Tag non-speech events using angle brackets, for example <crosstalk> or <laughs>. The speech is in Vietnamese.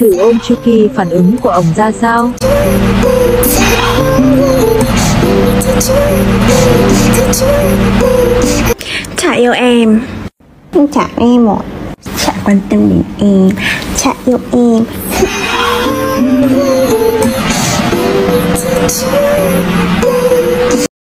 Thử ôm Chucky phản ứng của ông ra sao? Chả yêu em. Chả em ạ. Chả quan tâm đến em. Chả yêu em. <laughs>